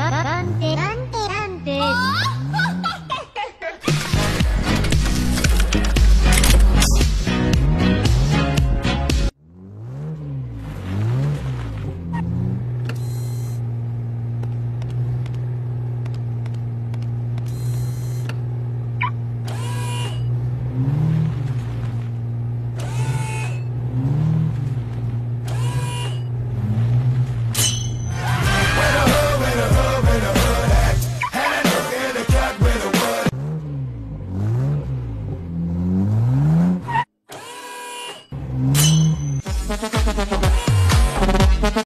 Antes, antes, antes. you.